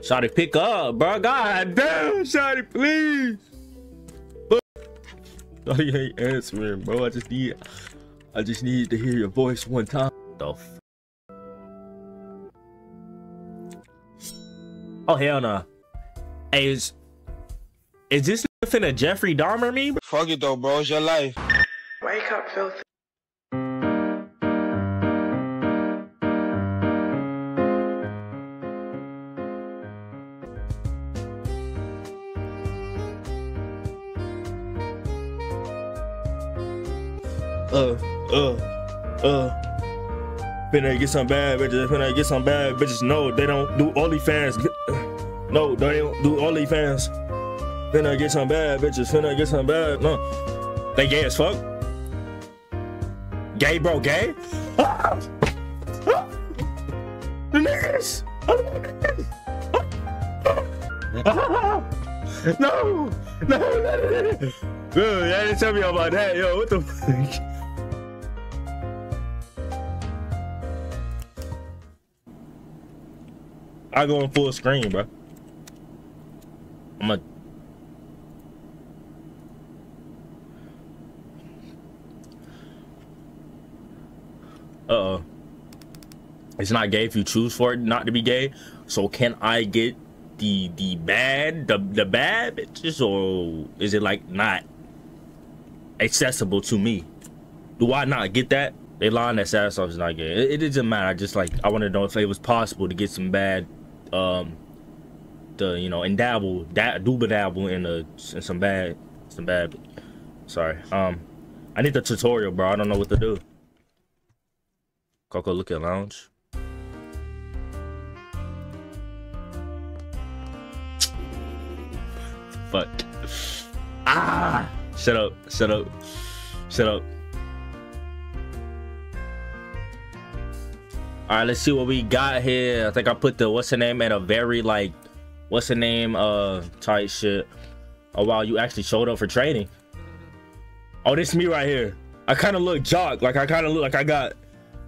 Shotty, pick up, bro. God damn, Shotty, please. Shotty ain't answering, bro. I just need, I just need to hear your voice one time. The f Oh hell no. Hey, is is this finna Jeffrey Dahmer me? Fuck it though, bro. It's your life. Wake up, filthy. Uh, uh. Finna get some bad bitches. Finna get some bad bitches. No, they don't do OnlyFans. No, they don't do OnlyFans. Finna get some bad bitches. Finna get some bad. No, they gay as fuck. Gay, bro, gay. The niggas. No, no, no, no, no. Bro, y'all didn't tell me about that, yo. What the fuck? I go in full screen, bro. I'm a. Uh oh. It's not gay if you choose for it not to be gay. So can I get the the bad the the bad bitches or is it like not accessible to me? Do I not get that? They lying that sad stuff is not gay. It, it doesn't matter. I just like I want to know if it was possible to get some bad um the you know and dabble da dooba dabble in the in some bad some bad sorry um I need the tutorial bro. I don't know what to do. Coco look at lounge. Fuck. Ah! Shut up shut up shut up All right, let's see what we got here. I think I put the what's the name at a very like what's the name uh tight shit. Oh wow, you actually showed up for training. Oh, this me right here. I kind of look jock, like I kind of look like I got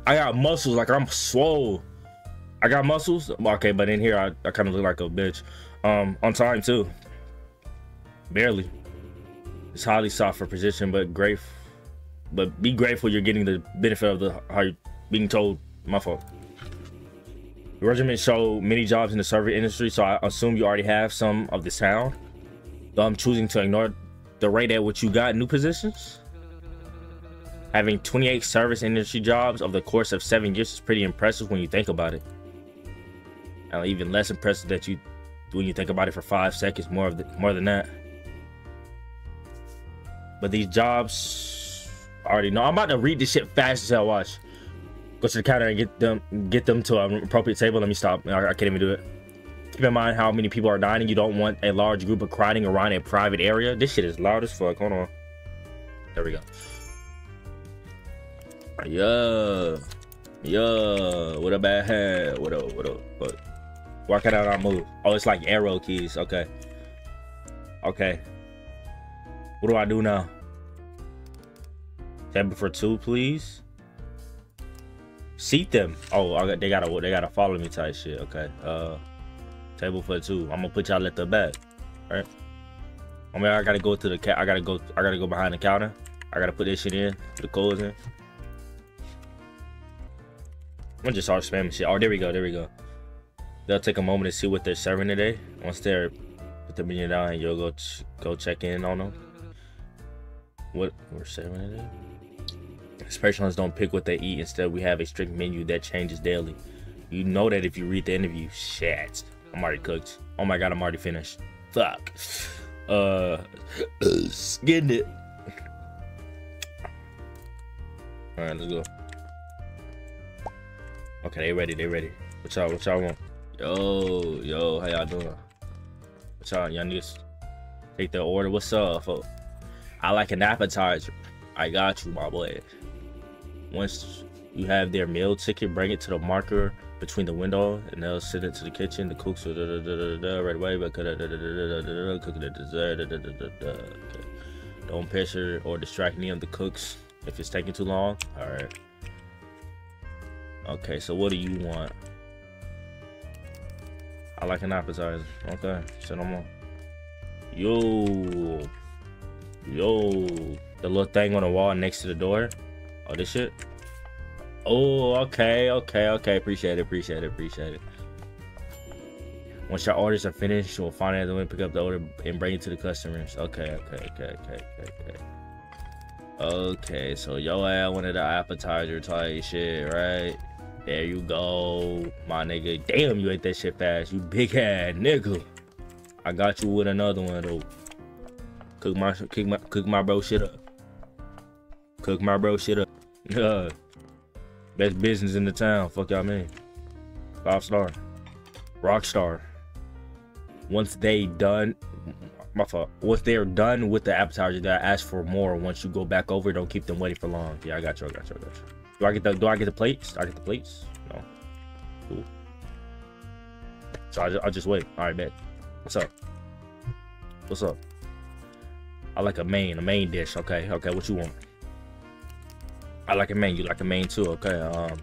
I got muscles, like I'm swole. I got muscles. Okay, but in here I, I kind of look like a bitch. Um, on time too. Barely. It's highly sought for position, but great. But be grateful you're getting the benefit of the how you're being told my fault. Your regiment show many jobs in the service industry, so I assume you already have some of the sound. Though I'm choosing to ignore the rate at which you got new positions. Having 28 service industry jobs over the course of seven years is pretty impressive when you think about it. And even less impressive that you when you think about it for five seconds more of the, more than that. But these jobs already know. I'm about to read this shit fast as hell. Watch. Go to the counter and get them get them to an appropriate table. Let me stop. I, I can't even do it. Keep in mind how many people are dining. You don't want a large group of crowding around a private area. This shit is loud as fuck. Hold on. There we go. Yeah. Yeah. What a bad head. What up? What up? What? Why can I not move? Oh, it's like arrow keys. Okay. Okay. What do I do now? Table for two, please seat them. Oh, I got, they gotta they gotta follow me type shit. Okay. Uh, table for two. I'm gonna put y'all at the back. All right. I mean, I gotta go to the cat. I gotta go. I gotta go behind the counter. I gotta put this shit in. Put the codes in. I'm gonna just start spamming shit. Oh, there we go. There we go. They'll take a moment to see what they're serving today. Once they're put the menu down, you'll go ch go check in on them. What we're serving today. Specialists don't pick what they eat. Instead, we have a strict menu that changes daily. You know that if you read the interview. Shit. I'm already cooked. Oh my god, I'm already finished. Fuck. Uh, getting it. All right, let's go. Okay, they ready. They ready. What y'all? What y'all want? Yo, yo, how y'all doing? What y'all? Y'all need to take the order. What's up? folks? I like an appetizer. I got you, my boy. Once you have their meal ticket, bring it to the marker between the window and they'll send it to the kitchen. The cooks will da, da, da, da, right away, but cooking the dessert. Don't pressure or distract any of the cooks if it's taking too long. All right. Okay, so what do you want? I like an appetizer. Okay, so no more. Yo, yo, the little thing on the wall next to the door. Oh, this shit. Oh, okay, okay, okay. Appreciate it, appreciate it, appreciate it. Once your orders are finished, we'll find the way pick up the order and bring it to the customers. Okay, okay, okay, okay, okay, okay. Okay, so yo ass wanted the appetizer type shit, right? There you go, my nigga. Damn, you ate that shit fast. You big ass nigga. I got you with another one though. Cook my cook my cook my bro shit up. Cook my bro shit up. Yeah. Best business in the town. Fuck y'all mean. Five star. Rock star. Once they done my fault. Once they're done with the appetizer, they ask for more. Once you go back over, don't keep them waiting for long. Yeah, I got you. I got you. I got you. Do I get the Do I get the plates? Do I get the plates? No. Cool. So I just, I'll just wait. All right, bet. What's up? What's up? I like a main, a main dish. Okay, okay. What you want? I like a main. You like a main too? Okay. Um,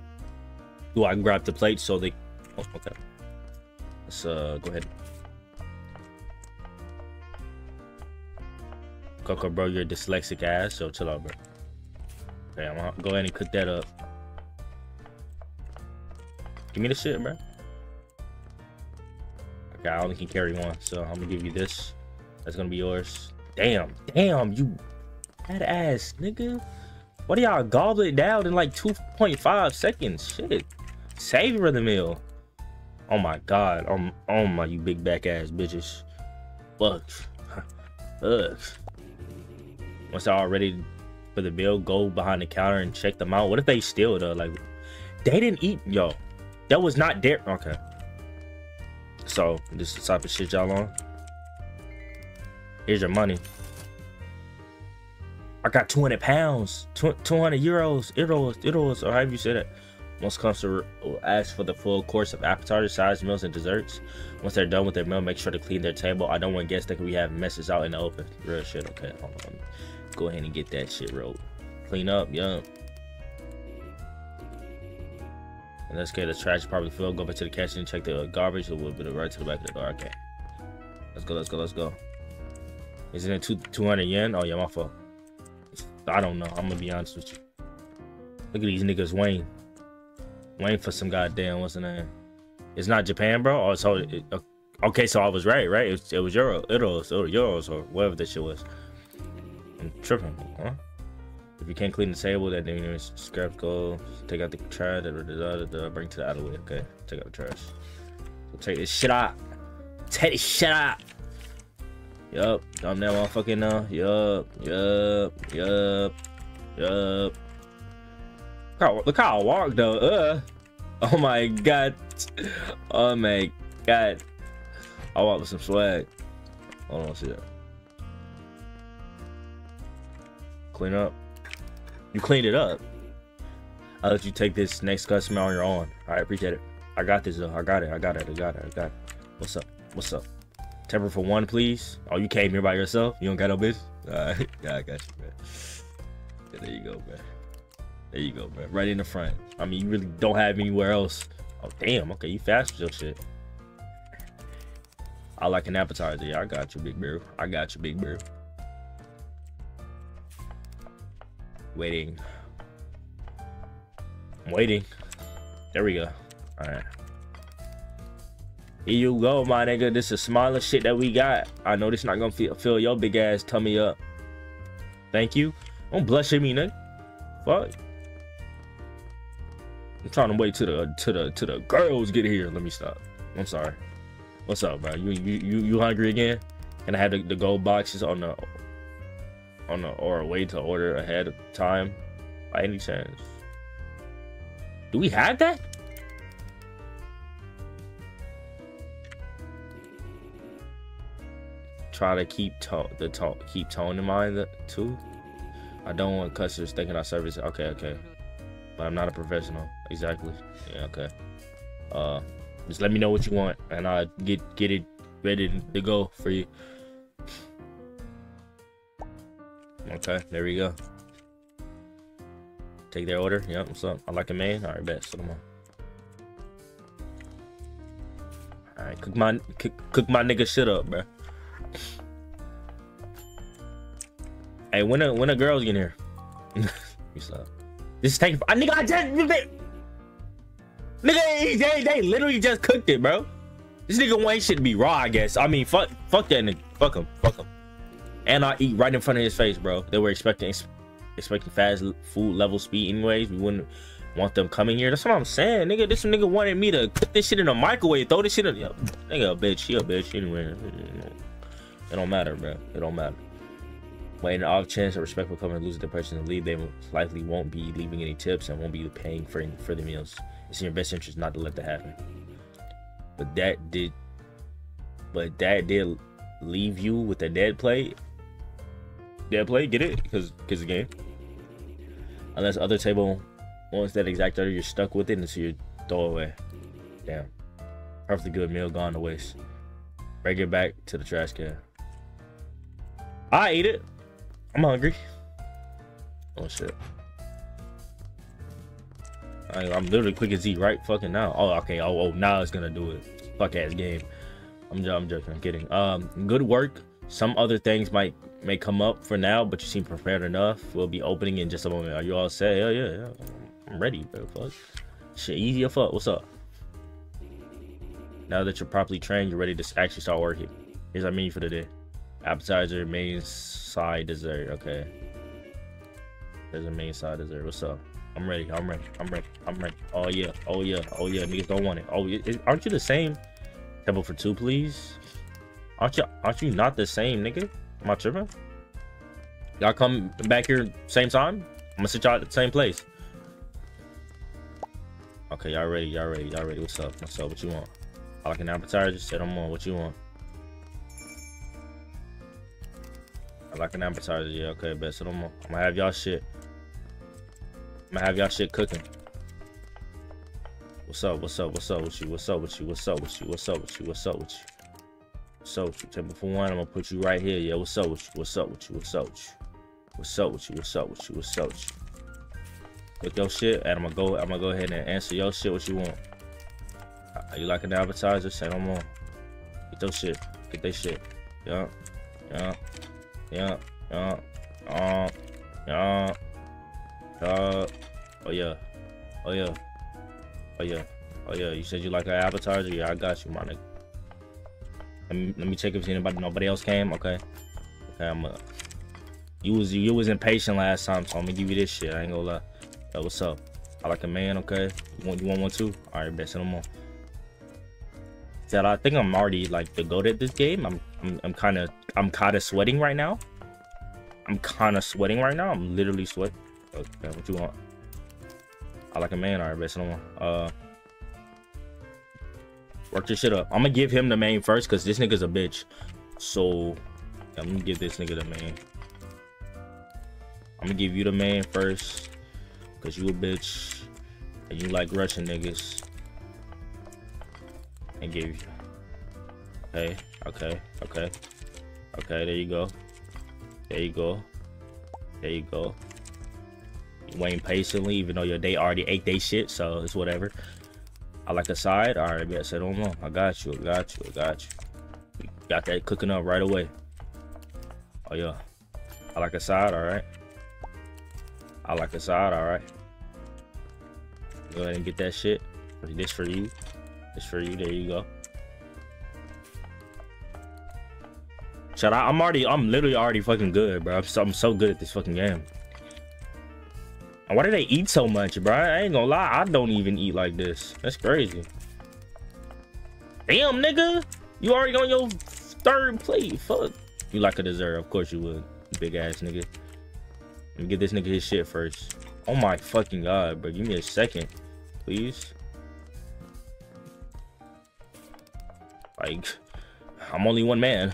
do I grab the plate so they? Oh, okay. Let's uh go ahead. Coco, bro, you're dyslexic ass, so chill out, bro. Okay, I'm gonna go ahead and cook that up. Give me the shit, bro. Okay, I only can carry one, so I'm gonna give you this. That's gonna be yours. Damn, damn, you bad ass nigga. What do y'all gobble it down in like 2.5 seconds? Shit. Savor of the meal. Oh my god. Oh, oh my, you big back ass bitches. Fuck. Ugh once they're all ready for the bill, go behind the counter and check them out. What if they steal though? Like they didn't eat, yo. That was not their okay. So this is the type of shit y'all on. Here's your money. I got 200 pounds, 200 euros, euros, euros, or however you say that. Most customers will ask for the full course of appetizers, sides, meals, and desserts. Once they're done with their meal, make sure to clean their table. I don't want guests that we have messes out in the open. Real shit. Okay, hold on go ahead and get that shit rolled. Clean up, yeah. In this case, the trash probably filled. Go back to the kitchen, and check the garbage. Little bit of right to the back of the door. Okay. Let's go, let's go, let's go. Isn't it two, 200 yen? Oh, yeah, my fault. I don't know. I'm gonna be honest with you. Look at these niggas Wayne. Wayne for some goddamn, what's the name? It's not Japan, bro? Oh, so, it, uh, okay, so I was right, right? It was, it was Euro, Euros, or Euros, or whatever that shit was. I'm tripping, huh? If you can't clean the table, that then you scrap go, take out the trash, da, da, da, da, bring to the alleyway. Okay, take out the trash. So take this shit out. Take this shit out. Yup, dumb that motherfucking now. Yup, yup, yup, yup. Look how, I walk though. Uh. Oh my god. Oh my god. I walk with some swag. Hold on, see that. Clean up. You cleaned it up. I'll let you take this next customer on your own. I appreciate it. I got this though. I got it. I got it. I got it. I got it. What's up? What's up? Temper for one, please. Oh, you came here by yourself? You don't got no bitch? Alright. Yeah, I got you, man. Yeah, there you go, man. There you go, man. Right in the front. I mean, you really don't have anywhere else. Oh, damn. Okay, you fast with your shit. I like an appetizer. Yeah, I got you, big bro. I got you, big bro. Waiting. I'm waiting. There we go. Alright. Here you go, my nigga. This is smaller shit that we got. I know this not gonna fill, fill your big ass tummy up. Thank you. Don't blush at me, nigga. Fuck. I'm trying to wait to the to the to the girls get here. Let me stop. I'm sorry. What's up, bro? You you you, you hungry again? Can I have the, the gold boxes on the on the or a way to order ahead of time by any chance? Do we have that? Try to keep to the to keep tone in mind too. I don't want customers thinking our service. Okay, okay, but I'm not a professional. Exactly. Yeah. Okay. Uh, just let me know what you want, and I'll get get it ready to go for you. Okay, there we go. Take their order. Yep, what's up? I like a man. Alright, bet. Set them on. All right, cook my cook, cook my nigga shit up, bro. Hey, when a when a girls get here? This is taking. I nigga, I just nigga, they, they literally just cooked it, bro. This nigga Wayne should be raw, I guess. I mean, fuck, fuck that nigga. Fuck him, fuck him. And I eat right in front of his face, bro. They were expecting expecting fast food level speed, anyways. We wouldn't want them coming here. That's what I'm saying, nigga. This nigga wanted me to put this shit in a microwave, throw this shit in. Yo, nigga, a bitch, she a bitch anyway. It don't matter, bro. It don't matter. But in off chance a respectful company loses the person to leave, they likely won't be leaving any tips and won't be paying for for the meals. It's in your best interest not to let that happen. But that did, but that did leave you with a dead plate. Dead plate, get it? Because because the game. Unless other table wants that exact order, you're stuck with it, and so you throw away. Damn. Perfectly good meal gone to waste. Bring it back to the trash can. I ate it. I'm hungry. Oh shit. I, am literally quick as Z right fucking now. Oh, okay. Oh, oh, now it's gonna do it. Fuck ass game. I'm, I'm joking. I'm kidding. Um, good work. Some other things might may come up for now, but you seem prepared enough. We'll be opening in just a moment. Are you all set? Hell yeah, yeah. I'm ready, bro. Fuck. Shit, easy as fuck. What's up? Now that you're properly trained, you're ready to actually start working. Here's our menu for the day. Appetizer, main side dessert. Okay. There's a main side dessert. What's up? I'm ready. I'm ready. I'm ready. I'm ready. Oh yeah. Oh yeah. Oh yeah. Niggas don't want it. Oh, is, aren't you the same? Table for two, please. Aren't you? Aren't you not the same, nigga? Am I tripping? Y'all come back here same time? I'm gonna sit y'all at the same place. Okay, y'all ready? Y'all ready? Y'all ready? What's up? What's up? What you want? I like an appetizer. Set them on. What you want? Like an appetizer. Yeah, okay, bet. So I'm, I'm gonna have y'all shit. I'm gonna have y'all shit cooking. What's up? What's up? What's up with you? What's up with you? What's up with you? What's up with you? What's up with you? What's up with you? Table for one. I'm gonna put you right here. Yeah. What's up with you? What's up with you? What's up with you? What's up with you? What's up with you? What's up with you? With your shit, and I'm gonna go. I'm gonna go ahead and answer your shit. What you want? Are you like an appetizer? Say no more. Get your shit. Get that shit. Yeah. Yeah. Yeah, yeah, uh, yeah, uh, oh yeah, oh yeah, oh yeah, oh yeah. You said you like an appetizer? Yeah, I got you, my nigga. Let me let me check if anybody nobody else came. Okay, okay. I'm uh, you was you was impatient last time, so I'm gonna give you this shit. I ain't gonna lie. Yo, what's up? I like a man. Okay, you want you want one too? All right, bet. Send them on. That I think I'm already like the goat at this game. I'm I'm, I'm kind of I'm kind of sweating right now. I'm kind of sweating right now. I'm literally sweating. Okay, what you want? I like a man. All right, best one. Uh, work this shit up. I'm gonna give him the main first because this nigga's a bitch. So I'm gonna give this nigga the main. I'm gonna give you the main first because you a bitch and you like Russian niggas. And give you. Okay. Okay, okay. Okay, there you go. There you go. There you go. You waiting patiently, even though your day already ate they shit, so it's whatever. I like a side. All right, yes, I don't know. I got you. I got you. I got you. got that cooking up right away. Oh yeah. I like a side. All right. I like a side. All right. Go ahead and get that shit. This for you. This for you. There you go. Shout out. I'm already, I'm literally already fucking good, bro. I'm so, I'm so good at this fucking game. Why do they eat so much, bro? I ain't gonna lie. I don't even eat like this. That's crazy. Damn, nigga. You already on your third plate. Fuck. You like a dessert. Of course you would. Big ass nigga. Let me get this nigga his shit first. Oh my fucking god, bro. Give me a second, please. Like, I'm only one man.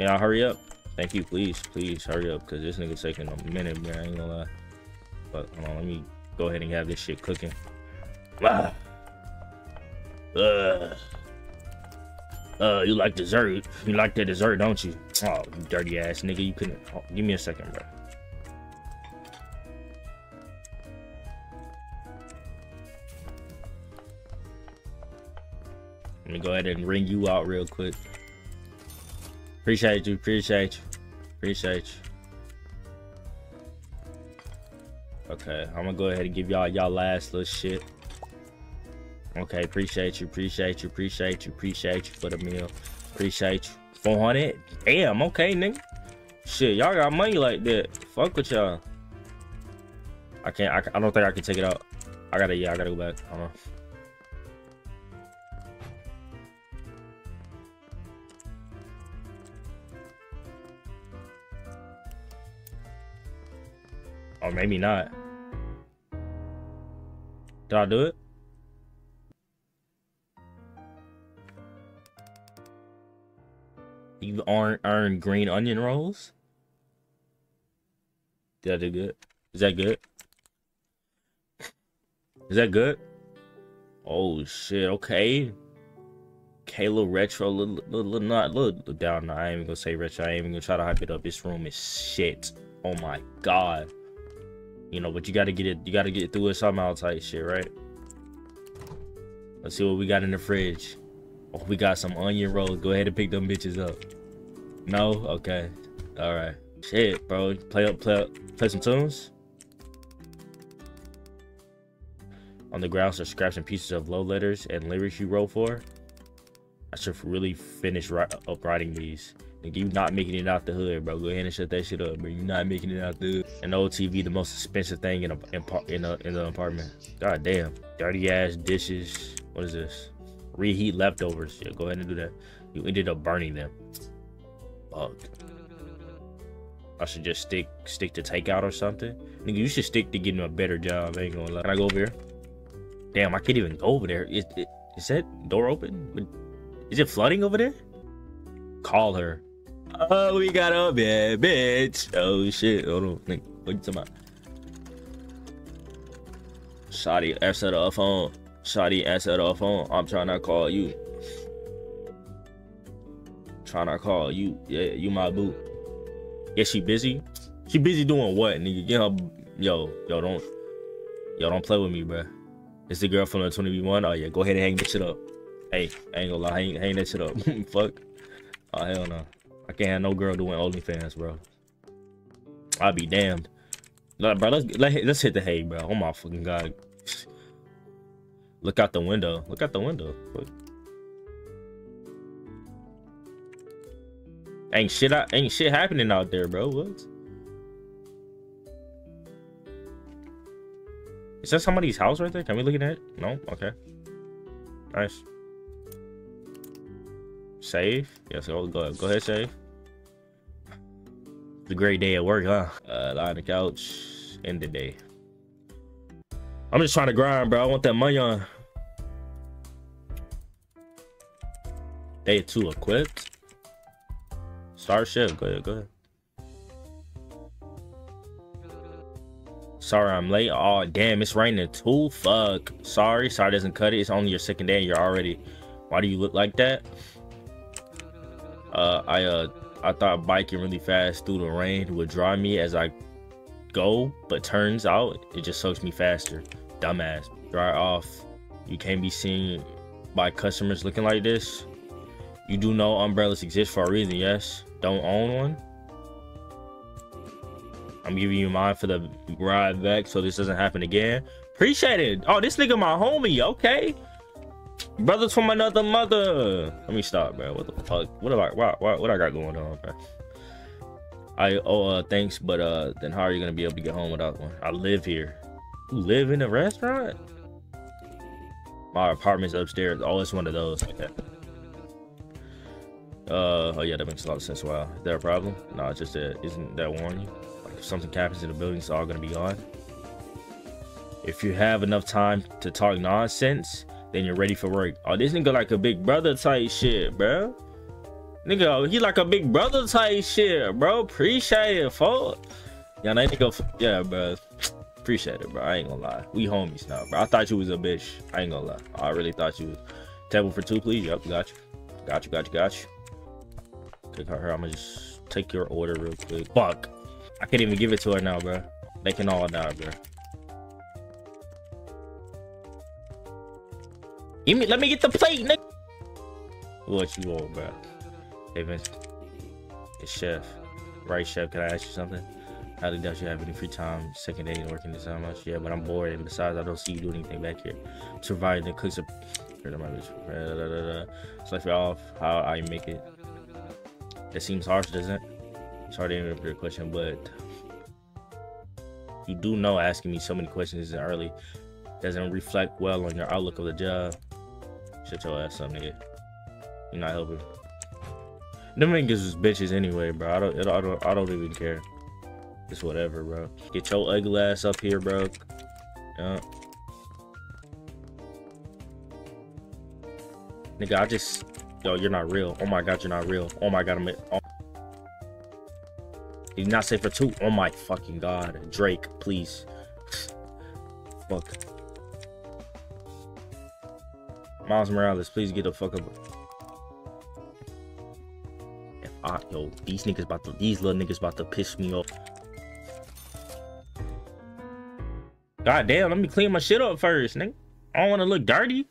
Can y'all hurry up? Thank you, please, please hurry up, cause this nigga taking a minute, man. I ain't gonna lie. But hold on, let me go ahead and have this shit cooking. Ah. Uh. Uh, you like dessert? You like that dessert, don't you? Oh, you dirty ass nigga, you couldn't. Oh, give me a second, bro. Let me go ahead and ring you out real quick. Appreciate you. Appreciate you. Appreciate you. Okay, I'm gonna go ahead and give y'all y'all last little shit. Okay, appreciate you, appreciate you, appreciate you, appreciate you for the meal. Appreciate you. 400? Damn, okay, nigga. Shit, y'all got money like that. Fuck with y'all. I can't, I, I don't think I can take it out. I gotta, yeah, I gotta go back. Hold. Or maybe not. Did I do it? You earn earn green onion rolls? Did I do good? Is that good? Is that good? Oh shit, okay. Kayla retro, little, little, little not little down. I ain't even gonna say retro. I ain't even gonna try to hype it up. This room is shit. Oh my god. You know, but you gotta get it, you gotta get through it somehow type shit, right? Let's see what we got in the fridge. Oh, we got some onion rolls. Go ahead and pick them bitches up. No? Okay. Alright. Shit, bro. Play up, play up, play some tunes. On the ground are scraps and pieces of low letters and lyrics you wrote for. I should really finish up uh, writing these. Nigga, you not making it out the hood, bro. Go ahead and shut that shit up, bro. You not making it out the hood. An old TV, the most expensive thing in a in, in, a, in the apartment. God damn. Dirty ass dishes. What is this? Reheat leftovers. Yeah, go ahead and do that. You ended up burning them. Fuck. I should just stick stick to takeout or something. Nigga, you should stick to getting a better job. I ain't gonna lie. Can I go over here? Damn, I can't even go over there. Is, is that door open? Is it flooding over there? Call her. Oh, we got a bad bitch. Oh shit. Hold on. What you talking about? Shotty, answer the phone. Shotty, answer the phone. I'm trying to call you. Trying to call you. Yeah, you my boo. Yeah, she busy. She busy doing what, nigga? Get her. Yo, yo, don't. Yo, don't play with me, bro. It's the girl from the 20v1. Oh yeah, go ahead and hang that shit up. Hey, I ain't gonna lie, hang, that shit up. Fuck. Oh hell no. I can't have no girl doing OnlyFans, bro. I'll be damned. bro, let's let, let's hit the hay, bro. Oh my fucking god. Look out the window. Look out the window. Ain't shit out ain't shit happening out there, bro. What? Is that somebody's house right there? Can we look at it? No? Okay. Nice. Save. Yes, go go go ahead, save. It's a great day at work, huh? Uh, lie on the couch. End the day. I'm just trying to grind, bro. I want that money on. Day two equipped. Start shift. Go ahead, go ahead. Sorry, I'm late. Oh, damn, it's raining too. Fuck. Sorry, sorry doesn't cut it. It's only your second day and you're already. Why do you look like that? Uh, I uh, I thought biking really fast through the rain would dry me as I go, but turns out it just soaks me faster. Dumbass. Dry off. You can't be seen by customers looking like this. You do know umbrellas exist for a reason, yes? Don't own one? I'm giving you mine for the ride back so this doesn't happen again. Appreciate it. Oh, this nigga my homie. Okay. Brothers from another mother. Let me stop, bro. What the fuck? What I what, what, what I got going on, bro? I oh uh thanks, but uh then how are you gonna be able to get home without one? I live here. You live in a restaurant? My apartment's upstairs. Oh, it's one of those. Okay. Uh oh yeah, that makes a lot of sense. Wow. Is there a problem? No, it's just that isn't that warning? Like if something happens in the building, it's all gonna be gone. If you have enough time to talk nonsense, then you're ready for work. Oh, this nigga like a big brother type shit, bro. Nigga, oh, he like a big brother type shit, bro. Appreciate it, fuck. Yeah, that nigga, yeah, bro. Appreciate it, bro. I ain't gonna lie. We homies now, bro. I thought you was a bitch. I ain't gonna lie. Oh, I really thought you was. Table for two, please. Yep, got you. Got you, got you, got you. Okay, her. I'm gonna just take your order real quick. Fuck. I can't even give it to her now, bro. They can all die, bro. Give me, let me get the plate, nigga. What you want, bro? Hey Vince, it's Chef. Right, Chef? Can I ask you something? Highly doubt you have any free time. Second day working this much. Yeah, but I'm bored, and besides, I don't see you do anything back here. Surviving the cooks. Select it off. How I make it. It seems harsh, doesn't it? Sorry to interrupt your question, but you do know asking me so many questions early doesn't reflect well on your outlook of the job. Shut your ass up, nigga. You're not helping. Them niggas is bitches anyway, bro. I don't, I don't, I don't even care. It's whatever, bro. Get your ugly ass up here, bro. Yeah. Nigga, I just, yo, you're not real. Oh my god, you're not real. Oh my god, I'm. Oh. You not safe for two? Oh my fucking god, Drake, please. Fuck. Miles Morales, please get the fuck up. If I, yo, these niggas about to, these little niggas about to piss me off. God damn, let me clean my shit up first, nigga. I don't want to look dirty.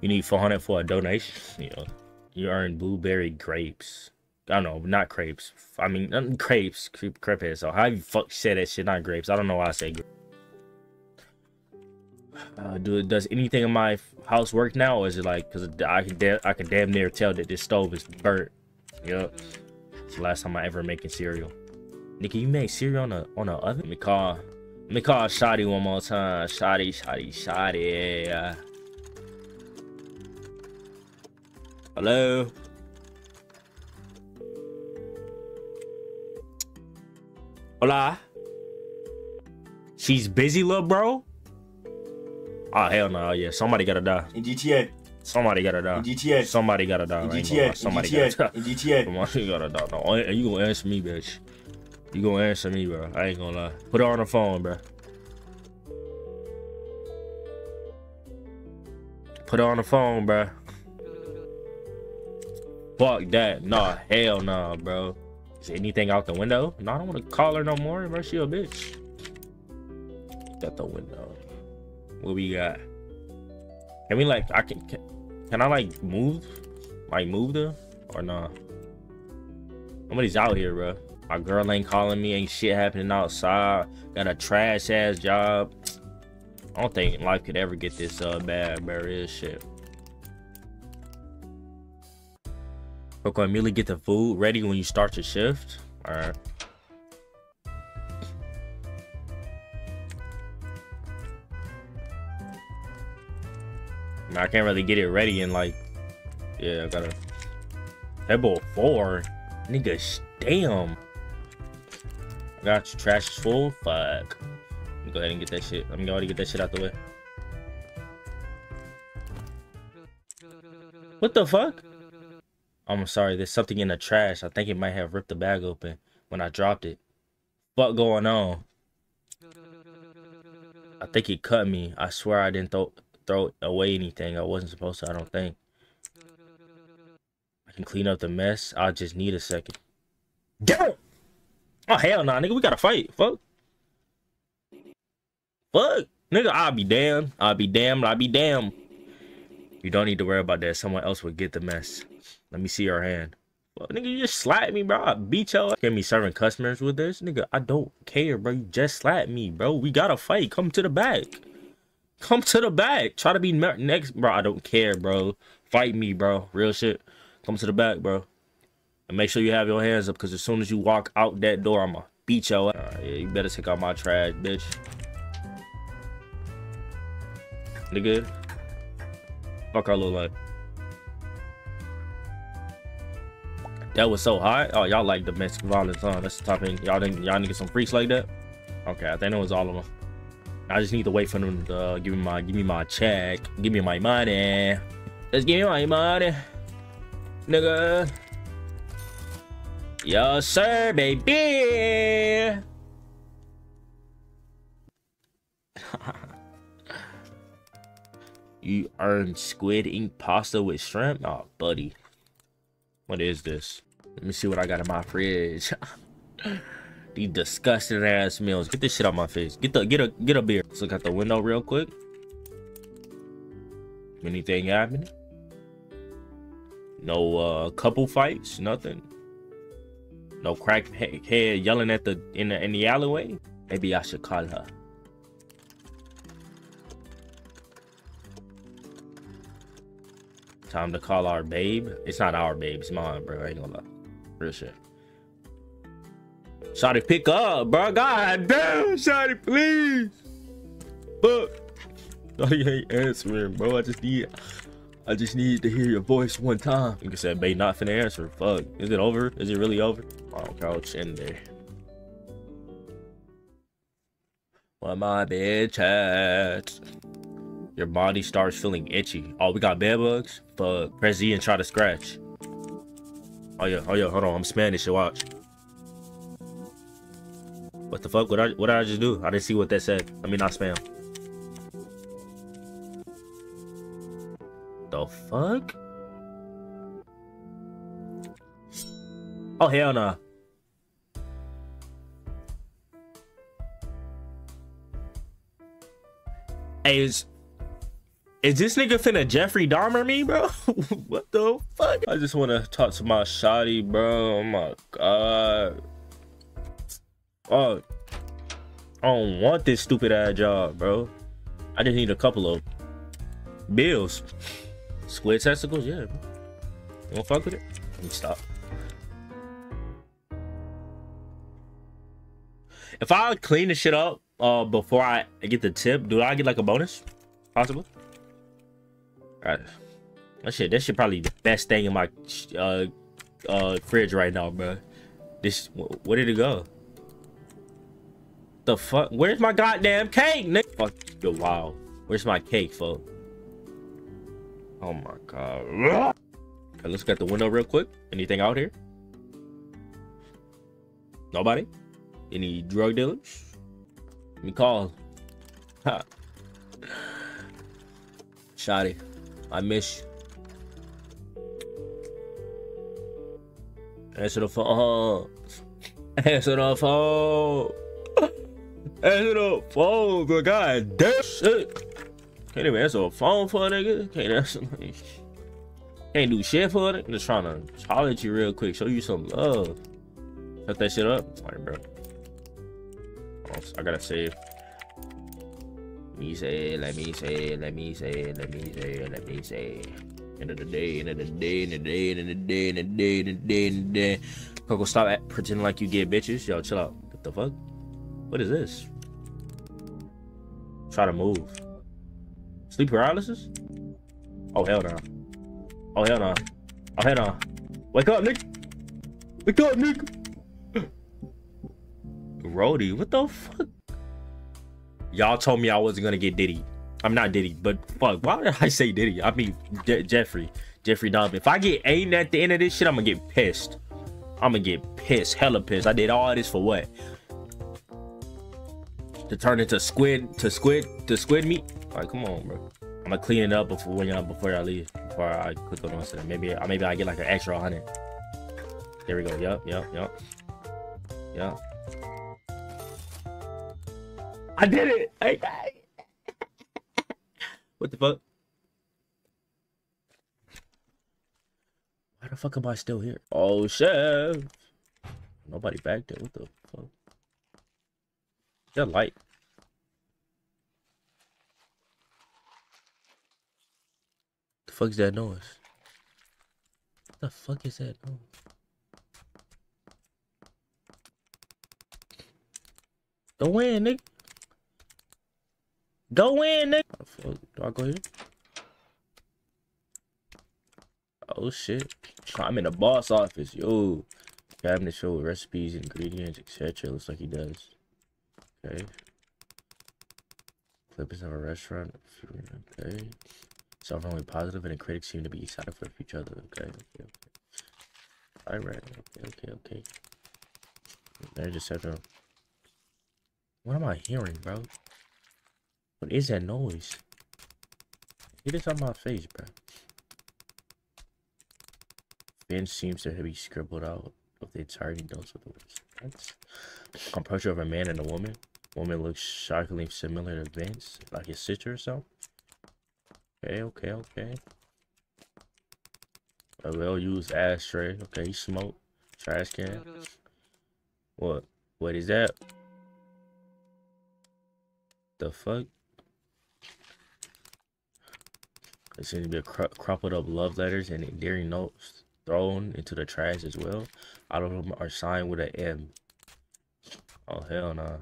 You need 400 for a donation. You know, you earn blueberry grapes. I don't know, not crepes. I mean, crepes, crepe. So how you fuck say that shit? Not grapes. I don't know why I say. Uh, do does anything in my house work now, or is it like because I can I can damn near tell that this stove is burnt. Yep, it's the last time I ever making cereal. Nikki, you made cereal on a on a oven? Let me call let me call Shotty one more time. Shotty, Shotty, Shotty. Hello? Hola? She's busy, little bro? Oh, hell no. Yeah, somebody gotta die. In GTA. Somebody gotta die. In GTA. Somebody gotta die. In GTA. Somebody GTA. gotta die. In GTA. Somebody gotta die. No, you gonna answer me, bitch. You gonna answer me, bro. I ain't gonna lie. Put her on the phone, bro. Put her on the phone, bro. Fuck that. Nah, hell nah, bro. Is anything out the window? No, I don't want to call her no more, bro. She a bitch. Got the window. What we got? Can we like? I can. Can, can I like move? Like move them or nah? Nobody's out here, bro. My girl ain't calling me. Ain't shit happening outside. Got a trash ass job. I don't think life could ever get this uh bad, bro. Real shit. Okay, immediately get the food ready when you start your shift. All right. I can't really get it ready in like, yeah, I gotta. Table four, nigga, damn. I got your trash is full. Fuck. Let me go ahead and get that shit. Let me go ahead and get that shit out the way. What the fuck? I'm sorry, there's something in the trash. I think it might have ripped the bag open when I dropped it. What going on? I think it cut me. I swear I didn't throw throw away anything. I wasn't supposed to, I don't think. I can clean up the mess. I just need a second. Damn! Oh hell nah, nigga, we gotta fight. Fuck. Fuck. Nigga, I'll be damned. I'll be damned. I'll be damned. You don't need to worry about that. Someone else will get the mess. Let me see your hand. Well, nigga, you just slapped me, bro. I beat your ass. Get me serving customers with this. Nigga, I don't care, bro. You just slapped me, bro. We gotta fight. Come to the back. Come to the back. Try to be next, bro. I don't care, bro. Fight me, bro. Real shit. Come to the back, bro. And make sure you have your hands up, because as soon as you walk out that door, I'ma beat your ass. Uh, yeah, you better take out my trash, bitch. Nigga. Fuck our little life. That was so hot. Oh, y'all like domestic violence, huh? That's the top end. Y'all didn't y'all niggas some freaks like that? Okay, I think it was all of them. I just need to wait for them to uh, give me my give me my check. Give me my money. Let's give me my money. Nigga. Yes, sir, baby. you earned squid ink pasta with shrimp? Oh, buddy. What is this? Let me see what I got in my fridge. These disgusting ass meals. Get this shit out my face. Get the get a get a beer. Let's look out the window real quick. Anything happening? No uh couple fights, nothing. No crack head yelling at the in the in the alleyway. Maybe I should call her. Time to call our babe. It's not our babe, it's mine, bro. I ain't gonna lie. Real shit. Shotty, pick up, bro. God damn, Shotty, please. But Shotty ain't answering, bro. I just need I just need to hear your voice one time. You said, babe, not finna answer. Fuck. Is it over? Is it really over? Oh, couch in there. What my bitch at? Your body starts feeling itchy. Oh, we got bed bugs? Fuck. Press Z and try to scratch. Oh yeah, oh yeah, hold on. I'm Spanish, so watch. What the fuck? What I what did I just do? I didn't see what that said. I mean not spam. The fuck? Oh hell no. Nah. Hey, is is this nigga finna Jeffrey Dahmer me, bro? what the fuck? I just want to talk to my shotty, bro. Oh my god. Oh, I don't want this stupid ass job, bro. I just need a couple of bills. Squid testicles, yeah. Bro. You wanna fuck with it? Let me stop. If I clean the shit up uh before I get the tip, do I get like a bonus? Possible? Alright. That shit, that shit probably the best thing in my uh uh fridge right now, bro. This where did it go? The fuck? Where's my goddamn cake, nigga? Fuck yo wow. Where's my cake, fuck? Oh my god. Okay, let's get the window real quick. Anything out here? Nobody? Any drug dealers? Let me call. Ha. Shotty. I miss you. Answer the phone. Answer the phone. Answer the phone. But god damn shit. Can't even answer a phone for a nigga. Can't answer. Can't do shit for it. Just trying to holler at you real quick. Show you some love. Cut that shit up. Alright, bro. I gotta save me say, let me say, let me say, let me say, let me say. End of the day, end of the day, end of the day, end of the day, end of the day, end of the day, end of the day. Coco, stop at, pretending like you get bitches. Yo, chill out. What the fuck? What is this? Try to move. Sleep paralysis? Oh, hell no. Oh, hell no. Oh, hell no. Wake up, Nick. Wake up, Nick. Rody, what the fuck? Y'all told me I wasn't gonna get Diddy. I'm not Diddy, but fuck, why did I say Diddy? I mean Je Jeffrey, Jeffrey Dahmer. If I get Aiden at the end of this shit, I'm gonna get pissed. I'm gonna get pissed, hella pissed. I did all this for what? To turn into squid, to squid, to squid meat? Like, come on, bro. I'm gonna clean it up before y'all before y'all leave. Before I click on this, maybe I maybe I get like an extra it. There we go. Yup, yup, yup, yup. I did it. I, I... what the fuck? Why the fuck am I still here? Oh, chef. Nobody back there. What the That light. The fuck's that noise? The fuck is that noise? Go in, nigga. Go in, nigga. Do I go here? Oh shit. I'm in the boss office. Yo. Cabinet show recipes, ingredients, etc. Looks like he does. Okay. Clippings of a restaurant. Okay. Self-only positive and the critics seem to be excited for each other. Okay. Okay. Okay. Alright. Okay. Okay. Okay. There just said, What am I hearing, bro? What is that noise? It is on my face, bro. Ben seems to have be scribbled out of the entirety notes of the words. That's composure of a man and a woman. Woman looks shockingly similar to Vince, like his sister or something. Okay, okay, okay. A well-used ashtray. Okay, smoke. Trash can. What? What is that? The fuck? There seems to be a cr crumpled up love letters and endearing notes thrown into the trash as well. All of them are signed with an M. Oh hell no. Nah.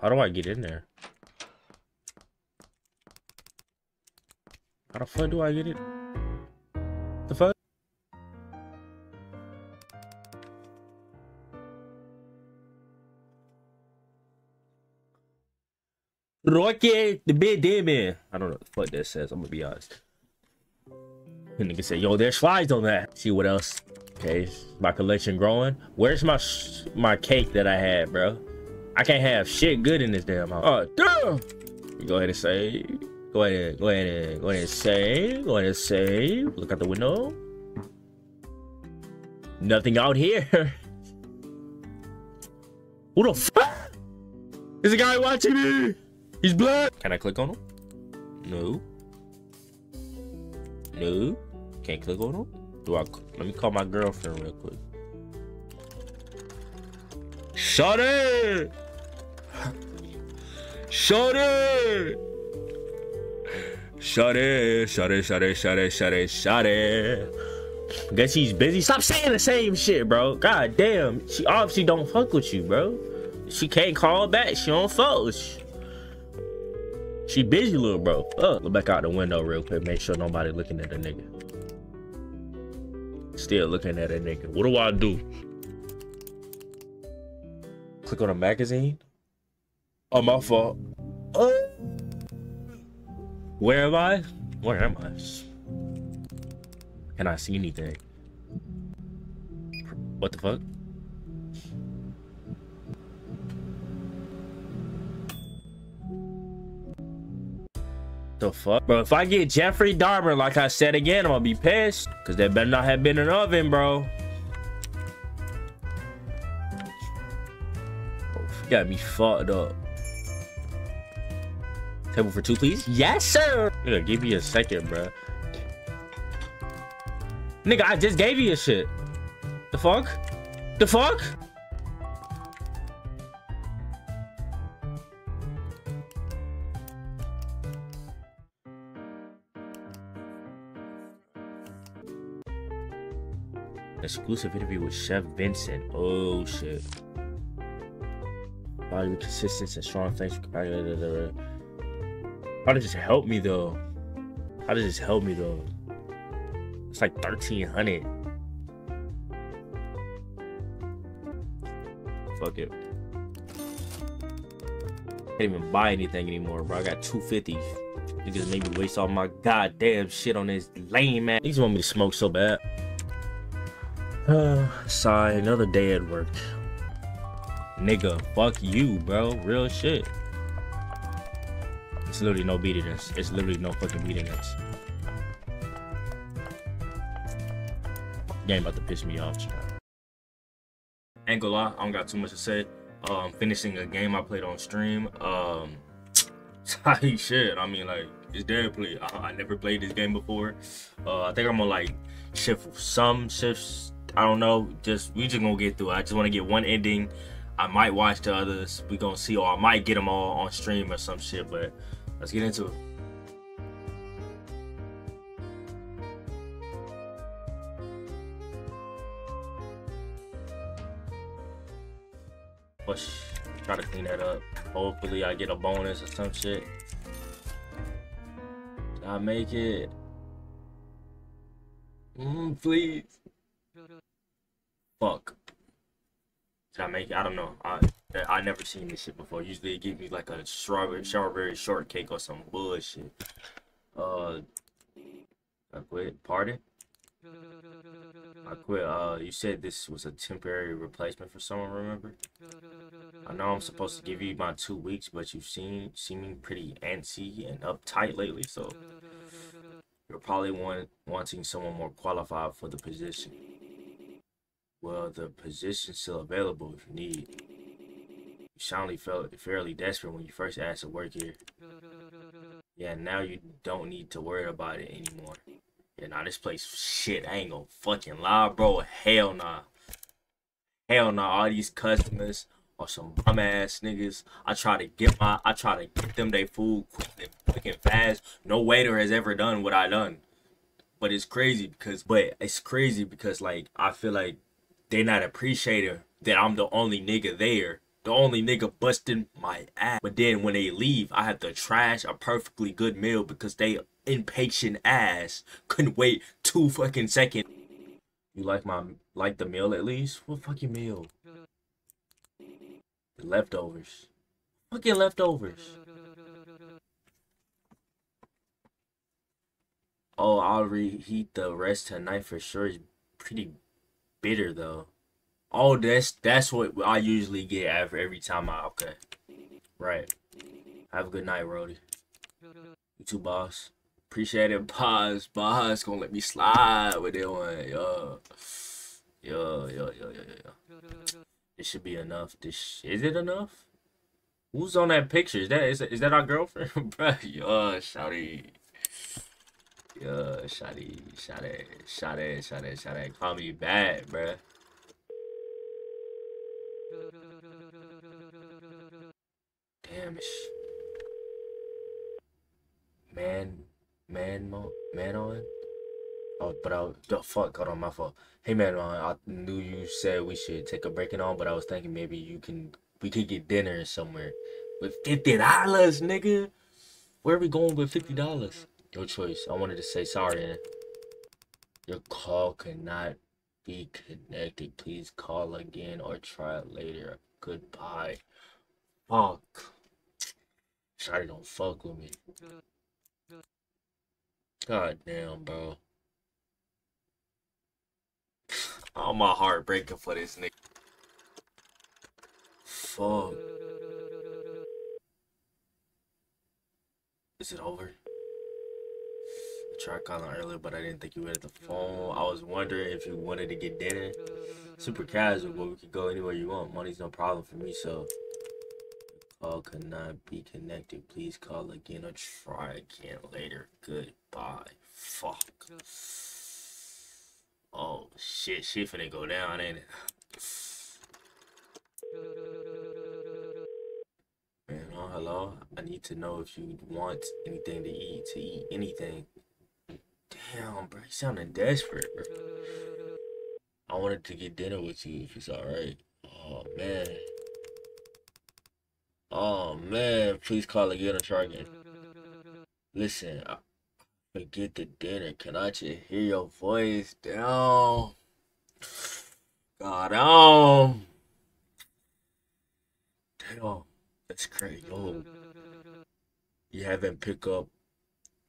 How do I get in there? How the fuck do I get it? The fuck? Rocky the big demon. I don't know what the fuck that says. I'm gonna be honest. And nigga say, yo, there's flies on that. See what else? Okay, my collection growing. Where's my my cake that I had, bro? I can't have shit good in this damn house. Oh, damn! go ahead and say. Go ahead, go ahead and go ahead and say. Go ahead and say. Look out the window. Nothing out here. Who the fuck? Is a guy watching me? He's black. Can I click on him? No. No. Can't click on him. Do I? Let me call my girlfriend real quick. Shut it, shut it, shut it, shut it. Guess she's busy. Stop saying the same shit, bro. God damn. She obviously don't fuck with you, bro. She can't call back. She don't fuck. She busy, little bro. Oh, look back out the window real quick. Make sure nobody looking at the nigga. Still looking at a nigga. What do I do? Click on a magazine. Oh, my fault. Uh, where am I? Where am I? Can I see anything? What the fuck? The fuck? Bro, if I get Jeffrey Dahmer, like I said again, I'm gonna be pissed. Cause there better not have been an oven, bro. Got me fucked up. Table for two, please. Yes, sir. Nigga, give me a second, bro. Nigga, I just gave you a shit. The fuck? The fuck? Exclusive interview with Chef Vincent. Oh shit. Body consistent and strong thanks. How does this help me though? How does this help me though? It's like 1300 Fuck it. Can't even buy anything anymore, bro. I got 250 Niggas made me waste all my goddamn shit on this lame man. These want me to smoke so bad. Uh, sigh, another day at work. Nigga, fuck you, bro. Real shit. It's literally no beating this. It's literally no fucking beating this. Game about to piss me off. Ain't gonna lie, I don't got too much to say. Um, finishing a game I played on stream. Um, shit. I mean, like, it's definitely. I, I never played this game before. Uh, I think I'm gonna like shift some shifts. I don't know. Just we just gonna get through. I just want to get one ending. I might watch the others. We gonna see, or I might get them all on stream or some shit. But Let's get into it. Push. Try to clean that up. Hopefully I get a bonus or some shit. I make it. Mm, please. Fuck. Did I make it? I don't know. I I never seen this shit before. Usually it give me like a strawberry strawberry shortcake or some bullshit. Uh, I quit. Pardon? I quit. Uh, you said this was a temporary replacement for someone. Remember? I know I'm supposed to give you my two weeks, but you've seen seeming pretty antsy and uptight lately, so you're probably want, wanting someone more qualified for the position. Well, the position's still available if you need. You soundly felt fairly desperate when you first asked to work here. Yeah, now you don't need to worry about it anymore. Yeah, nah, this place shit. I ain't gonna fucking lie, bro. Hell nah. Hell nah. All these customers are some bum ass niggas. I try to get my, I try to get them their food quick and, quick and fast. No waiter has ever done what I done. But it's crazy because, but it's crazy because like I feel like they not appreciating that I'm the only nigga there. The only nigga busting my ass. But then when they leave, I have to trash a perfectly good meal because they impatient ass couldn't wait two fucking seconds. You like my like the meal at least? What fucking meal? The leftovers. Fucking leftovers. Oh, I'll reheat the rest tonight for sure. It's pretty bitter though. Oh, that's that's what I usually get after every time I okay. Right. Have a good night, Rody. You too, boss. Appreciate it, boss. Boss gonna let me slide with it one. Yo. Yo, yo, yo, yo, yo. This should be enough. This is it enough? Who's on that picture? Is that is, is that our girlfriend? Bruh, yo, shawty. Yo, shawty, shawty, shawty, shawty, shawty. Call me bad, bruh. Damn it. Man, man, man on. Oh, but I the fuck got on my fault. Hey man, uh, I knew you said we should take a break and all, but I was thinking maybe you can we could get dinner somewhere with fifty dollars, nigga. Where are we going with fifty dollars? Your choice. I wanted to say sorry. Your call cannot be connected. Please call again or try it later. Goodbye. Fuck. Sorry, don't fuck with me. God damn, bro. Oh, my heart breaking for this nigga. Fuck. Is it over? Tried calling earlier, but I didn't think you were at the phone. I was wondering if you wanted to get dinner. Super casual, but we could go anywhere you want. Money's no problem for me, so call could not be connected. Please call again or try again later. Goodbye. Fuck. Oh shit, shit finna go down, ain't it? Man, oh hello. I need to know if you want anything to eat, to eat anything. Damn, bro, you sounding desperate, bro. I wanted to get dinner with you if it's alright. Oh man. Oh man, please call again or try again. Listen, I forget the dinner. Can I just hear your voice? Down. God, um. Damn, that's crazy. Yo, you haven't picked up.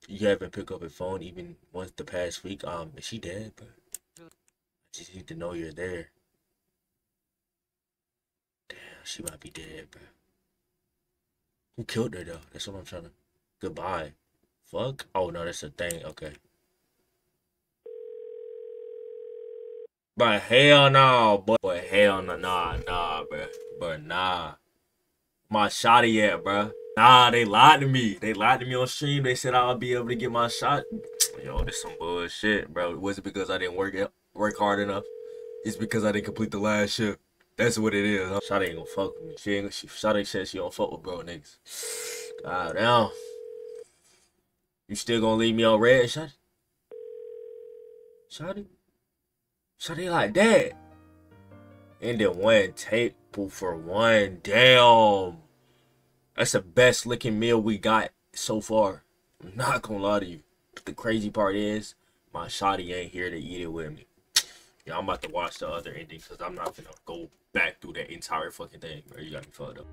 You haven't picked up a phone even once the past week. Um, is she dead, bro? I just need to know you're there. Damn, she might be dead, bro. Who killed her though? That's what I'm trying to. Goodbye. Fuck. Oh no, that's a thing. Okay. But hell no, but, but hell no, nah, nah, bro. But nah. My shot yet, bro. Nah, they lied to me. They lied to me on stream. They said I'll be able to get my shot. Yo, this some bullshit, bro. Was it because I didn't work work hard enough? It's because I didn't complete the last shift. That's what it is. Shotty ain't gonna fuck with me. She ain't. She, Shotty said she don't fuck with bro niggas. God damn. You still gonna leave me on red, Shotty? Shotty? Shotty like that. And then one tape for one. Damn. That's the best looking meal we got so far. I'm not gonna lie to you. But the crazy part is, my Shotty ain't here to eat it with me. Yeah, I'm about to watch the other ending because I'm not gonna go back through that entire fucking thing, bro. You got me fucked up.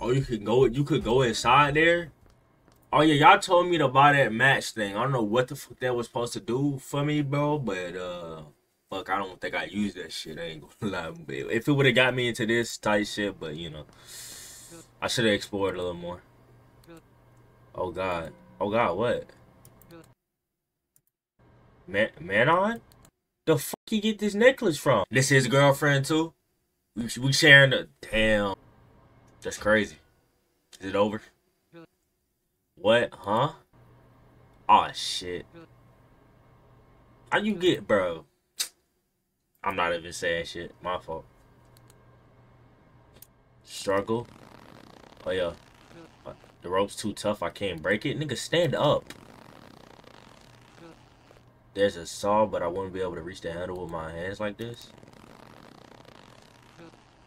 Oh, you could go. You could go inside there. Oh yeah, y'all told me to buy that match thing. I don't know what the fuck that was supposed to do for me, bro. But uh, fuck, I don't think I used that shit. I ain't gonna lie. If it would have got me into this type shit, but you know, I should have explored a little more. Oh god. Oh god, what? Man, man on? The fuck you get this necklace from? This is his girlfriend too? We we sharing the damn. That's crazy. Is it over? What? Huh? Oh shit. How you get, bro? I'm not even saying shit. My fault. Struggle. Oh yeah. The rope's too tough. I can't break it. Nigga, stand up. There's a saw, but I wouldn't be able to reach the handle with my hands like this.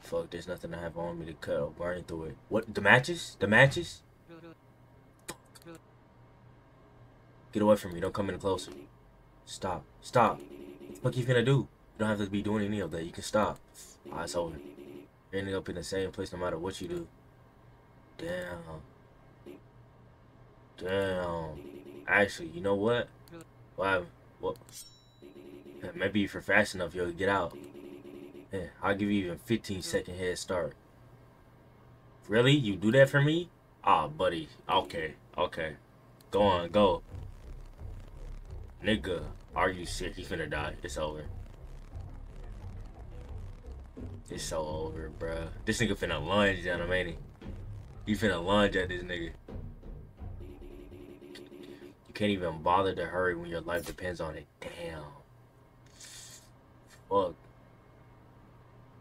Fuck, there's nothing I have on me to cut or burn through it. What? The matches? The matches? Get away from me. Don't come any closer. Stop. Stop. What you gonna do? You don't have to be doing any of that. You can stop. Oh, it's over. You're ending up in the same place no matter what you do. Damn. Damn. Actually, you know what? Why? What? Maybe if you're fast enough, you'll get out. Yeah, I'll give you even 15 second head start. Really? You do that for me? Ah, buddy. Okay. Okay. Go on. Go. Nigga. Are you sick? He's gonna die. It's over. It's so over, bruh. This nigga finna lunge at him, ain't he? You finna lunge at this nigga. You can't even bother to hurry when your life depends on it. Damn. Fuck.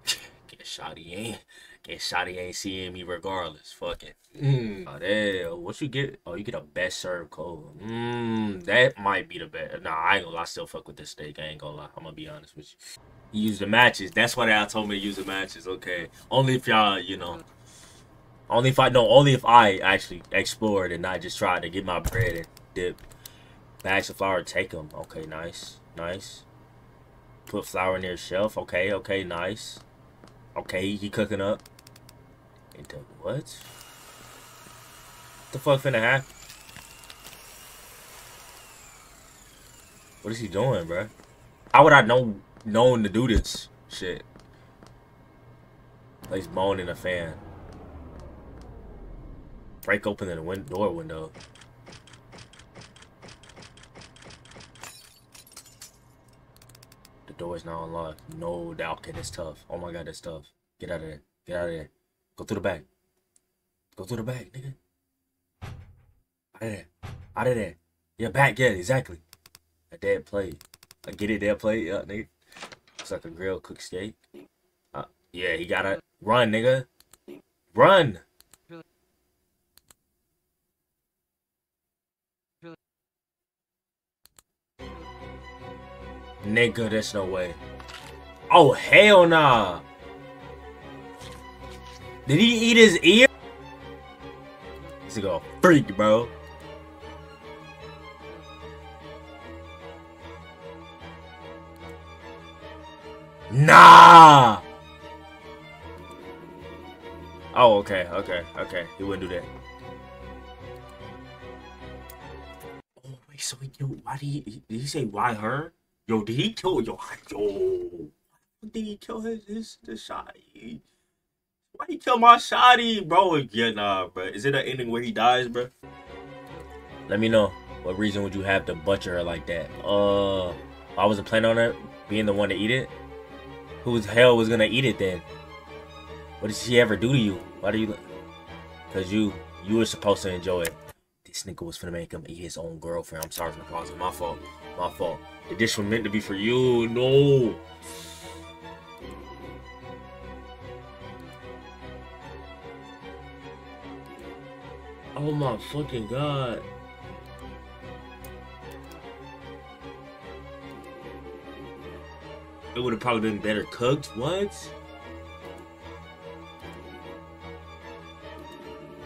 Get shotty ain't. Get shotty ain't seeing me regardless. Fuck it. Mm. Oh, damn. What you get? Oh, you get a best serve code. Mmm. That might be the best. Nah, I ain't gonna lie. I still fuck with this steak. I ain't gonna lie. I'm gonna be honest with you. You use the matches. That's why they told me to use the matches. Okay. Only if y'all, you know. Only if I know. Only if I actually explored and not just tried to get my bread and dip. Bags of flour. Take them. Okay. Nice. Nice. Put flour near shelf. Okay. Okay. Nice. Okay. He cooking up. Into what? What the fuck finna happen? What is he doing, bro? How would I know known to do this shit? Place in a fan. Break open the win door window. The door is now unlocked. No doubt, okay, that's tough. Oh my god, that's tough. Get out of there. Get out of there. Go through the back. Go through the back, nigga. Out of there. Out of there. Yeah, back, yeah, exactly. A dead plate. I get it, dead plate, yeah, nigga. Looks like a grilled cook steak. Uh, yeah, he gotta run, nigga. Run! Nigga, there's no way. Oh, hell nah. Did he eat his ear? He's a freak, bro. Nah! Oh, okay, okay, okay. He wouldn't do that. Oh, wait, so he killed, why did he, did he say why her? Yo, did he kill, yo, yo, did he kill his, his, the shot? Why he kill my shotty, bro? Yeah, nah, bro. Is it an ending where he dies, bro? Let me know. What reason would you have to butcher her like that? Uh, I wasn't planning on her being the one to eat it. Who the hell was gonna eat it then? What did she ever do to you? Why do you? Cause you, you were supposed to enjoy it. This nigga was gonna make him eat his own girlfriend. I'm sorry for the pause. My fault. My fault. The dish was meant to be for you. No. Oh my fucking god. It would have probably been better cooked. What?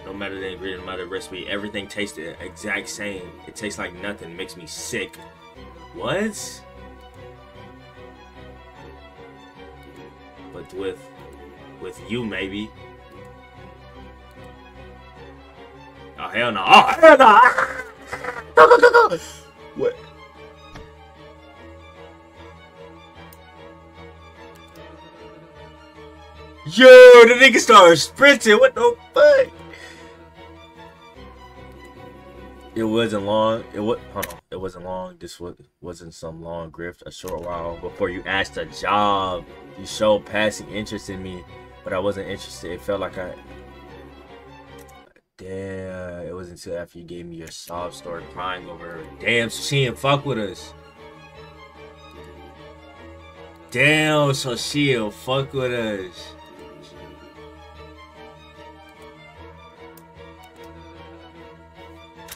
No matter the ingredient, no matter the recipe, everything tasted exact same. It tastes like nothing. It makes me sick. What? But with with you maybe. Oh hell no! Oh hell no! Go go go go! What? Yo, the nigga started sprinting. What the fuck? It wasn't long. It was. It wasn't long. This was wasn't some long grift. A short while before you asked a job. You showed passing interest in me, but I wasn't interested. It felt like I. Damn. It wasn't until after you gave me your sob story crying over her. Damn. She didn't fuck with us. Damn. So she'll fuck with us.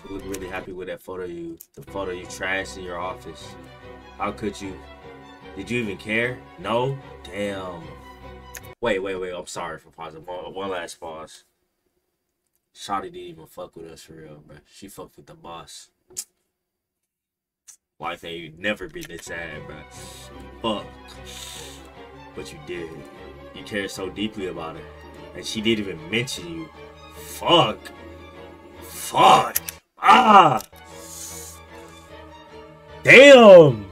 Look really happy with that photo you the photo you trashed in your office. How could you? Did you even care? No? Damn. Wait, wait, wait. I'm sorry for pausing. One, one last pause. Shotty didn't even fuck with us for real, bro. She fucked with the boss. Life ain't never been this sad, bro. Fuck. But you did. You cared so deeply about her. And she didn't even mention you. Fuck. Fuck. Ah! Damn!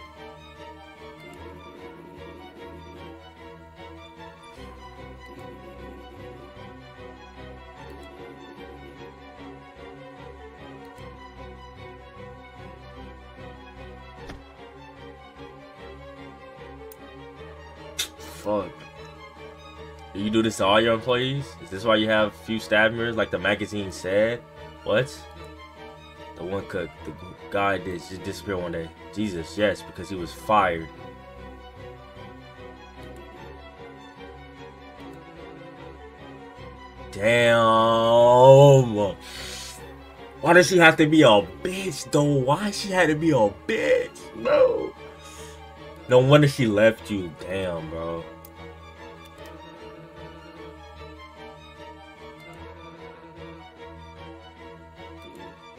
Fuck. Do you do this to all your employees? Is this why you have few staff members like the magazine said? What? The one cook, the guy did just disappeared one day. Jesus, yes, because he was fired. Damn. Why does she have to be a bitch though? Why she had to be a bitch, bro? No wonder she left you. Damn, bro.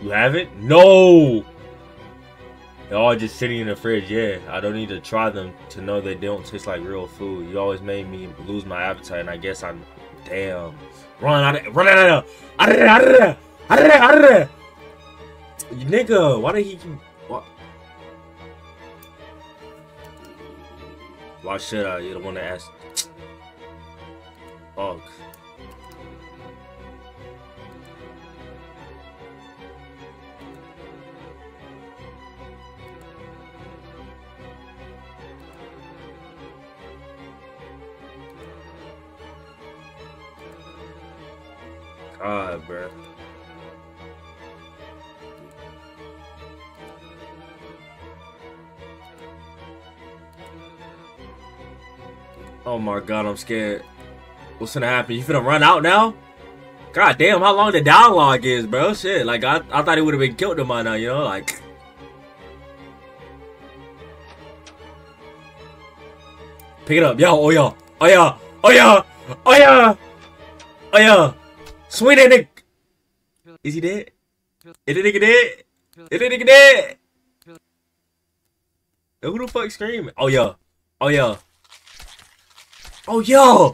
You have it? No! They're all just sitting in the fridge. Yeah, I don't need to try them to know they don't taste like real food. You always made me lose my appetite, and I guess I'm... Damn. Run out of... Run out of! Out of there! Nigga, why did he... What? Why should I? You're the one to ask. Fuck. God, bro. Oh my god, I'm scared. What's gonna happen? You finna run out now? God damn, how long the dialogue is, bro? Shit, like I, I thought he would have been killed by now, you know? Like Pick it up. Yo, oh yeah. Oh yeah. Oh yeah. Oh yeah. Oh yeah. Swing that nigga. Is he dead? Is the nigga dead? Is the nigga dead? Who the fuck screaming? Oh yeah. Oh yeah. Oh yeah.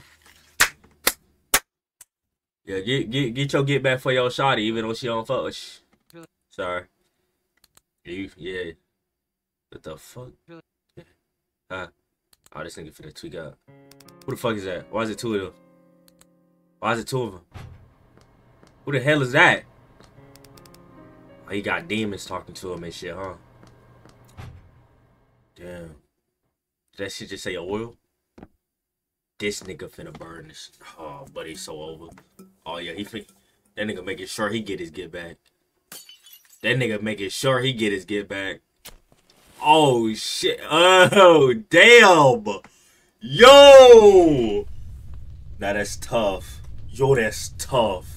Yeah, get get get your get back for your shotty, even though she on fuck. Sorry. You yeah. What the fuck? Huh? Oh, this nigga finna tweak out. Who the fuck is that? Why is it two of them? Why is it two of them? Who the hell is that? Oh, he got demons talking to him and shit, huh? Damn. That shit just say oil? This nigga finna burn this. Oh, but he's so over. Oh, yeah, he fin That nigga making sure he get his get back. That nigga making sure he get his get back. Oh, shit. Oh, damn. Yo! Now that's tough. Yo, that's tough.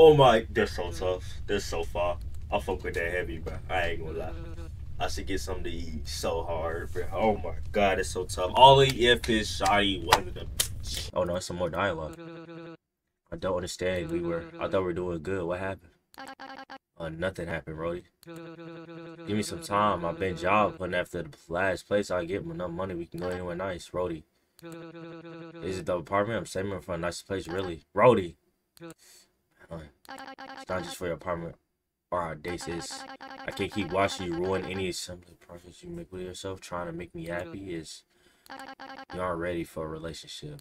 Oh my, they're so tough. They're so far. I fuck with that heavy, bro. I ain't gonna lie. I should get something to eat so hard, bro. Oh my god, it's so tough. Only if it's shoddy of them. Oh no, some more dialogue. I don't understand. We were, I thought we were doing good. What happened? Uh, nothing happened, Rody. Give me some time. I've been job hunting after the last place I get enough money. We can go anywhere nice, Rody. Is it the apartment? I'm saving for a nice place, really. Rody. It's not just for your apartment or is. I can't keep watching you ruin any assembly projects you make with yourself. Trying to make me happy is you aren't ready for a relationship.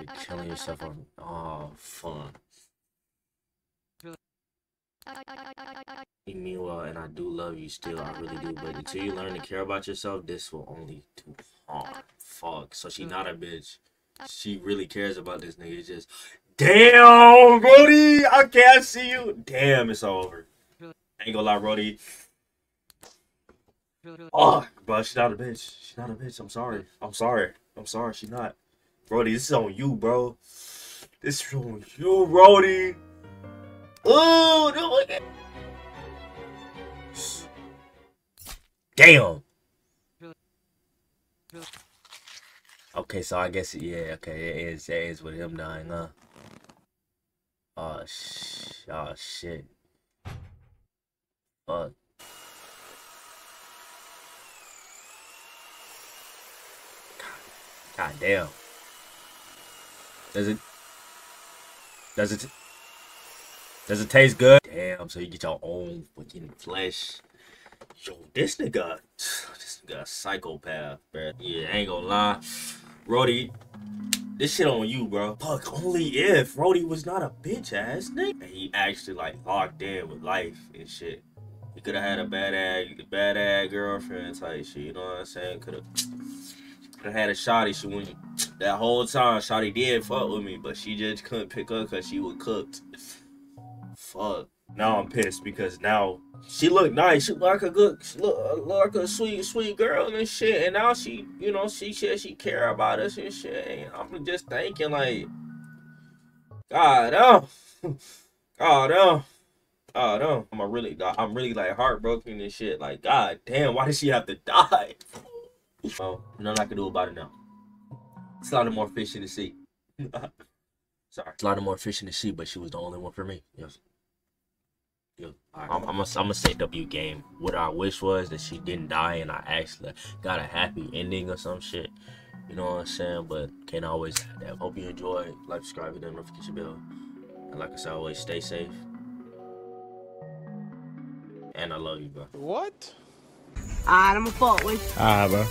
You're killing yourself on. Oh, fun. Meanwhile, and I do love you still, I really do. But until you learn to care about yourself, this will only do harm. Fuck. So she not a bitch. She really cares about this nigga. It's just, damn, Brody, I can't see you. Damn, it's over. Ain't gonna lie, Brody. Oh, bro, she's not a bitch. She's not a bitch. I'm sorry. I'm sorry. I'm sorry. She's not. Brody, this is on you, bro. This is on you, Brody. Oh, no, look at. Damn. Okay, so I guess yeah, okay, it is it is with him dying, huh? Oh sh oh shit. Fuck. God damn. Does it does it does it taste good? Damn, so you get your own fucking flesh. Yo, this nigga this nigga psychopath, bro. Yeah, I ain't gonna lie. Rody, this shit on you, bro. Fuck, only if Rody was not a bitch ass nigga. And he actually like locked in with life and shit. He could have had a bad ass, bad ass girlfriend type shit. You know what I'm saying? Could have I had a shotty. She went that whole time. Shotty did fuck with me, but she just couldn't pick up because she was cooked. Fuck. Now I'm pissed because now she looked nice. She looked like a good, she looked, looked like a sweet, sweet girl and shit. And now she, you know, she said she care about us and shit. And I'm just thinking like, God, oh, God, oh. Oh no, I'm really, I'm really like heartbroken and shit. Like, God damn, why did she have to die? Well, nothing I can do about it now. It's a lot of more fish in the sea. Sorry. It's a lot of more fish in the sea, but she was the only one for me. Yes. Yeah. I'm, I'm, gonna, I'm say W game. What I wish was that she didn't die and I actually got a happy ending or some shit. You know what I'm saying? But can't always have that. Hope you enjoy. Like, subscribe, hit that notification bell. And like I said, always stay safe. And I love you, bro. What? Alright, I'm a fuck with Alright, bro.